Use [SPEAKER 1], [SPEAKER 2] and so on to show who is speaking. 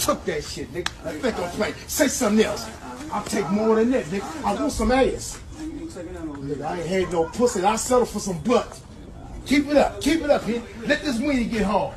[SPEAKER 1] Took that shit, nigga. I think I'm playing. Say something else. I'll take more than that, nigga. I want some ass. Nigga, I ain't had no pussy. I settle for some butt. Keep it up. Keep it up, here. Let this weenie get hard.